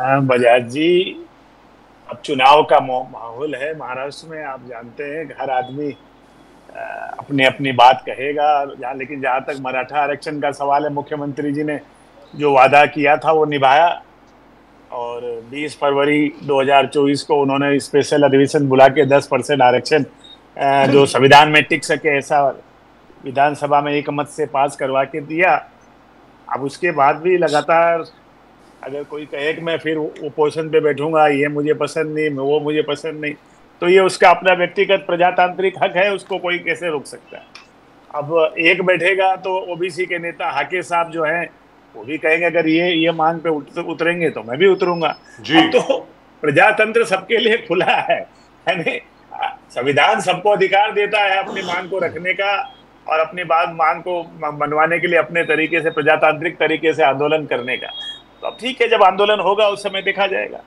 हाँ, बजाज जी अब चुनाव का माहौल है महाराष्ट्र में आप जानते हैं हर आदमी अपनी अपनी बात कहेगा जहाँ लेकिन जहाँ तक मराठा आरक्षण का सवाल है मुख्यमंत्री जी ने जो वादा किया था वो निभाया। और 20 फरवरी 2024 को उन्होंने स्पेशल अधिवेशन बुला के 10 परसेंट आरक्षण जो संविधान में टिक सके ऐसा विधानसभा में एक मत से पास करवा के दिया। अब उसके बाद भी लगातार अगर कोई कहे कि मैं फिर वो पोजिशन पे बैठूँगा ये मुझे पसंद नहीं वो मुझे पसंद नहीं तो ये उसका अपना व्यक्तिगत प्रजातांत्रिक हक है उसको कोई कैसे रोक सकता है? अब एक बैठेगा तो ओबीसी के नेता हाके साहब जो हैं वो भी कहेंगे अगर ये ये मांग पे उत, उतरेंगे तो मैं भी उतरूँगा। जी। तो प्रजातंत्र सबके लिए खुला है संविधान सबको अधिकार देता है अपनी मांग को रखने का और अपनी बात मांग को मनवाने के लिए अपने तरीके से प्रजातांत्रिक तरीके से आंदोलन करने का। अब ठीक है जब आंदोलन होगा उस समय देखा जाएगा।